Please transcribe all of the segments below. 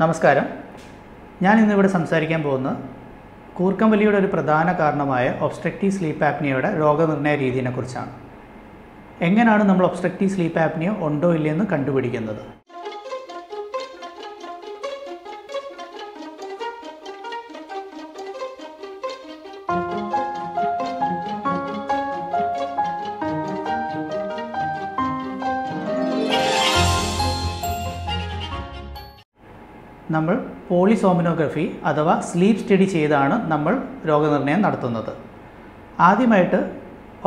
നമസ്കാരം. ഞാൻ ഇന്നിവിടെ സംസാരിക്കാൻ പോകുന്നത് കൂർക്കമ്പലിയുടെ ഒരു പ്രധാന കാരണമായ ഒബ്സ്ട്രക്റ്റീവ് സ്ലീപ്പ് ആപ്നിയയുടെ രോഗനിർണയ രീതിയെക്കുറിച്ചാണ്. എങ്ങനെയാണ് നമ്മൾ ഒബ്സ്ട്രക്റ്റീവ് സ്ലീപ്പ് ആപ്നിയ ഉണ്ടോ ഇല്ലയെന്ന് കണ്ടുപിടിക്കുന്നത്? നമ്മൾ പോളിസോമിനോഗ്രഫി അഥവാ സ്ലീപ്പ് സ്റ്റഡി ചെയ്താണ് നമ്മൾ രോഗനിർണയം നടത്തുന്നത്. ആദ്യമായിട്ട്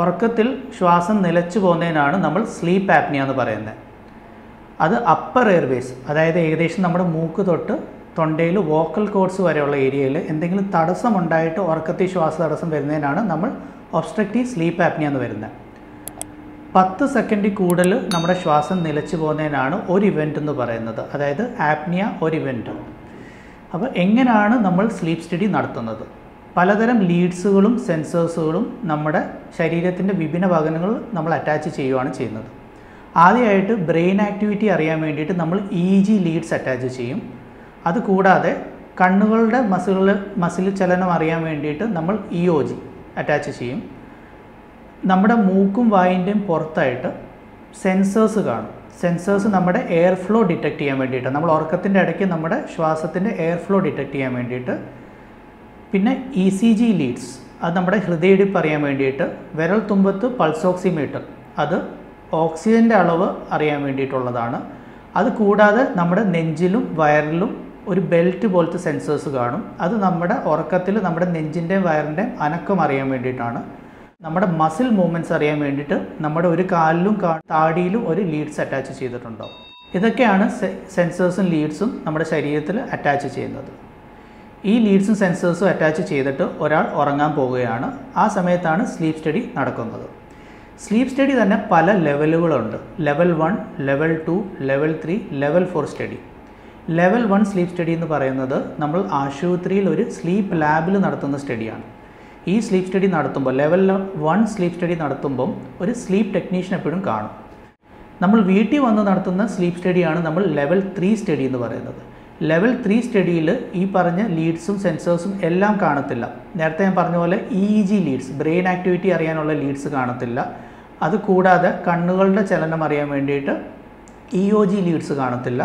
ഉറക്കത്തിൽ ശ്വാസം നിലച്ചു പോകുന്നതിനാണ് നമ്മൾ സ്ലീപ്പ് ആപ്നിയ എന്ന് പറയുന്നത്. അത് അപ്പർ എയർവേസ് അതായത് ഏകദേശം നമ്മുടെ മൂക്ക് തൊട്ട് തൊണ്ടയിൽ വോക്കൽ കോഡ്സ് വരെയുള്ള ഏരിയയിൽ എന്തെങ്കിലും തടസ്സമുണ്ടായിട്ട് ഉറക്കത്തിൽ ശ്വാസ തടസ്സം വരുന്നതിനാണ് നമ്മൾ ഒബ്സ്ട്രക്റ്റീവ് സ്ലീപ്പ് ആപ്നിയ എന്ന് വരുന്നത്. പത്ത് സെക്കൻഡിൽ കൂടുതൽ നമ്മുടെ ശ്വാസം നിലച്ചു പോകുന്നതിനാണ് ഒരു ഇവന്റ് എന്ന് പറയുന്നത്. അതായത് ആപ്നിയ ഒരു ഇവന്റ് അപ്പോൾ എങ്ങനെയാണ് നമ്മൾ സ്ലീപ്പ് സ്റ്റഡി നടത്തുന്നത്? പലതരം ലീഡ്സുകളും സെൻസേഴ്സുകളും നമ്മുടെ ശരീരത്തിന്റെ വിഭിന്ന ഭാഗങ്ങൾ നമ്മൾ അറ്റാച്ച് ചെയ്യുകയാണ് ചെയ്യുന്നത്. ആദ്യമായിട്ട് ബ്രെയിൻ ആക്ടിവിറ്റി അറിയാൻ വേണ്ടിയിട്ട് നമ്മൾ ഇ ജി ലീഡ്സ് അറ്റാച്ച് ചെയ്യും. അതുകൂടാതെ കണ്ണുകളുടെ മസിലുകൾ മസിൽ ചലനം അറിയാൻ വേണ്ടിയിട്ട് നമ്മൾ ഇ ഒ ജി അറ്റാച്ച് ചെയ്യും. നമ്മുടെ മൂക്കും വായിന്റെയും പുറത്തായിട്ട് സെൻസേഴ്സ് കാണും. സെൻസേഴ്സ് നമ്മുടെ എയർ ഫ്ലോ ഡിറ്റക്ട് ചെയ്യാൻ വേണ്ടിയിട്ട്. നമ്മൾ ഉറക്കത്തിന്റെ ഇടയ്ക്ക് നമ്മുടെ ശ്വാസത്തിന്റെ എയർ ഫ്ലോ ഡിറ്റക്ട് ചെയ്യാൻ വേണ്ടിയിട്ട്. പിന്നെ ഇ സി ജി ലീഡ്സ് അത് നമ്മുടെ ഹൃദയടിപ്പ് അറിയാൻ വേണ്ടിയിട്ട്. വിരൽ തുമ്പത്ത് പൾസ് ഓക്സിമീറ്റർ അത് ഓക്സിജന്റെ അളവ് അറിയാൻ വേണ്ടിയിട്ടുള്ളതാണ്. അത് കൂടാതെ നമ്മുടെ നെഞ്ചിലും വയറിലും ഒരു ബെൽറ്റ് പോലത്തെ സെൻസേഴ്സ് കാണും. അത് നമ്മുടെ ഉറക്കത്തിൽ നമ്മുടെ നെഞ്ചിന്റെയും വയറിന്റെയും അനക്കം അറിയാൻ വേണ്ടിയിട്ടാണ്. നമ്മുടെ മസിൽ മൂവ്മെന്റ്സ് അറിയാൻ വേണ്ടിയിട്ട് നമ്മുടെ ഒരു കാലിലും താടിയിലും ഒരു ലീഡ്സ് അറ്റാച്ച് ചെയ്തിട്ടുണ്ടാവും ഇതൊക്കെയാണ് സെൻസേഴ്സും ലീഡ്സും നമ്മുടെ ശരീരത്തിൽ അറ്റാച്ച് ചെയ്യുന്നത്. ഈ ലീഡ്സും സെൻസേഴ്സും അറ്റാച്ച് ചെയ്തിട്ട് ഒരാൾ ഉറങ്ങാൻ പോവുകയാണ്. ആ സമയത്താണ് സ്ലീപ്പ് സ്റ്റഡി നടക്കുന്നത്. സ്ലീപ്പ് സ്റ്റഡി തന്നെ പല ലെവലുകളുണ്ട് level one level two level three level four study level one sleep study എന്ന് പറയുന്നത് നമ്മൾ ആശുപത്രിയിൽ ഒരു സ്ലീപ്പ് ലാബിൽ നടത്തുന്ന സ്റ്റഡിയാണ് ഈ സ്ലീപ്പ് സ്റ്റഡി നടത്തുമ്പോൾ ലെവൽ വൺ സ്ലീപ്പ് സ്റ്റഡി നടത്തുമ്പം ഒരു സ്ലീപ്പ് ടെക്നീഷ്യൻ എപ്പോഴും കാണും. നമ്മൾ വീട്ടിൽ വന്ന് നടത്തുന്ന സ്ലീപ്പ് സ്റ്റഡിയാണ് നമ്മൾ ലെവൽ ത്രീ സ്റ്റഡി എന്ന് പറയുന്നത്. ലെവൽ ത്രീ സ്റ്റഡിയിൽ ഈ പറഞ്ഞ ലീഡ്സും സെൻസേഴ്സും എല്ലാം കാണത്തില്ല. നേരത്തെ ഞാൻ പറഞ്ഞ പോലെ E G leads brain activity അറിയാനുള്ള ലീഡ്സ് കാണത്തില്ല. അതുകൂടാതെ കണ്ണുകളുടെ ചലനം അറിയാൻ വേണ്ടിയിട്ട് ഇ ഒ ജി ലീഡ്സ് കാണത്തില്ല.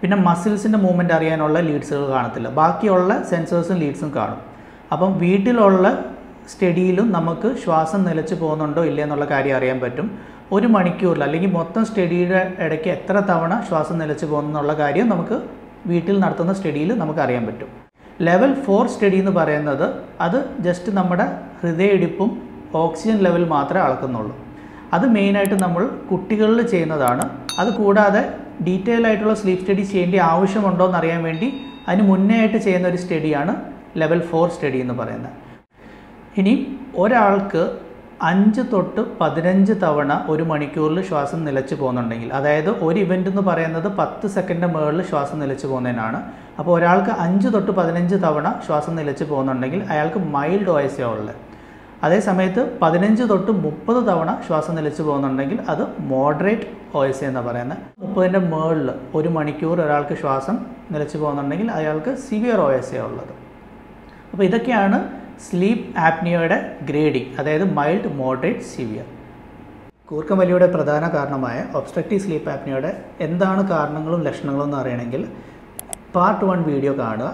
പിന്നെ മസിൽസിന്റെ മൂവ്മെന്റ് അറിയാനുള്ള ലീഡ്സുകൾ കാണത്തില്ല. ബാക്കിയുള്ള സെൻസേഴ്സും ലീഡ്സും കാണും. അപ്പം വീട്ടിലുള്ള സ്റ്റഡിയിലും നമുക്ക് ശ്വാസം നിലച്ച് പോകുന്നുണ്ടോ ഇല്ല എന്നുള്ള കാര്യം അറിയാൻ പറ്റും. ഒരു മണിക്കൂറിൽ അല്ലെങ്കിൽ മൊത്തം സ്റ്റഡിയുടെ ഇടയ്ക്ക് എത്ര തവണ ശ്വാസം നിലച്ച് പോകുന്നുള്ള കാര്യം നമുക്ക് വീട്ടിൽ നടത്തുന്ന സ്റ്റഡിയിൽ നമുക്ക് അറിയാൻ പറ്റും. ലെവൽ ഫോർ സ്റ്റഡി എന്ന് പറയുന്നത് അത് ജസ്റ്റ് നമ്മുടെ ഹൃദയടിപ്പും ഓക്സിജൻ ലെവൽ മാത്രമേ അളക്കുന്നുള്ളൂ. അത് മെയിനായിട്ട് നമ്മൾ കുട്ടികളിൽ ചെയ്യുന്നതാണ്. അത് കൂടാതെ ഡീറ്റെയിൽ ആയിട്ടുള്ള സ്ലീപ്പ് സ്റ്റഡി ചെയ്യേണ്ട ആവശ്യമുണ്ടോ എന്നറിയാൻ വേണ്ടി അതിന് മുന്നേ ആയിട്ട് ചെയ്യുന്ന ഒരു സ്റ്റഡിയാണ് ലെവൽ ഫോർ സ്റ്റഡി എന്ന് പറയുന്നത്. ഇനി ഒരാൾക്ക് അഞ്ച് തൊട്ട് പതിനഞ്ച് തവണ ഒരു മണിക്കൂറിൽ ശ്വാസം നിലച്ചു പോകുന്നുണ്ടെങ്കിൽ അതായത് ഒരു ഇവന്റ് എന്ന് പറയുന്നത് പത്ത് സെക്കൻഡ് മുകളിൽ ശ്വാസം നിലച്ചു പോകുന്നതിനാണ്. അപ്പോൾ ഒരാൾക്ക് അഞ്ച് തൊട്ട് പതിനഞ്ച് തവണ ശ്വാസം നിലച്ചു പോകുന്നുണ്ടെങ്കിൽ അയാൾക്ക് മൈൽഡ് ഓയസേ ഉള്ളത്. അതേ സമയത്ത് പതിനഞ്ച് തൊട്ട് മുപ്പത് തവണ ശ്വാസം നിലച്ചു പോകുന്നുണ്ടെങ്കിൽ അത് മോഡറേറ്റ് ഓയസ് എന്ന് പറയുന്നത്. മുപ്പതിന്റെ മുകളിൽ ഒരു മണിക്കൂർ ഒരാൾക്ക് ശ്വാസം നിലച്ചു പോകുന്നുണ്ടെങ്കിൽ അയാൾക്ക് സിവിയർ ഓയസേ ഉള്ളത്. അപ്പോൾ ഇതൊക്കെയാണ് സ്ലീപ്പ് ആപ്നിയയുടെ ഗ്രേഡിംഗ് അതായത് മൈൽഡ് മോഡറേറ്റ് സിവിയർ. കൂർക്കമലിയുടെ പ്രധാന കാരണമായ ഒബ്സ്ട്രക്റ്റീവ് സ്ലീപ്പ് ആപ്നിയയുടെ എന്താണ് കാരണങ്ങളും ലക്ഷണങ്ങളും എന്ന് അറിയണമെങ്കിൽ പാർട്ട് വൺ വീഡിയോ കാണുക.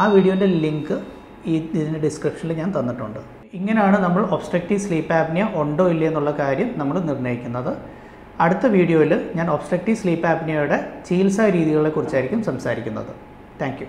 ആ വീഡിയോന്റെ ലിങ്ക് ഈ ഇതിന്റെ ഡിസ്ക്രിപ്ഷനിൽ ഞാൻ തന്നിട്ടുണ്ട്. ഇങ്ങനെയാണ് നമ്മൾ ഒബ്സ്ട്രക്റ്റീവ് സ്ലീപ്പ് ആപ്നിയ ഉണ്ടോ ഇല്ലേ എന്നുള്ള കാര്യം നമ്മൾ നിർണയിക്കുന്നത്. അടുത്ത വീഡിയോയിൽ ഞാൻ ഒബ്സ്ട്രക്റ്റീവ് സ്ലീപ്പ് ആപ്നിയയുടെ ചികിത്സാ രീതികളെക്കുറിച്ചായിരിക്കും സംസാരിക്കുന്നത്. താങ്ക്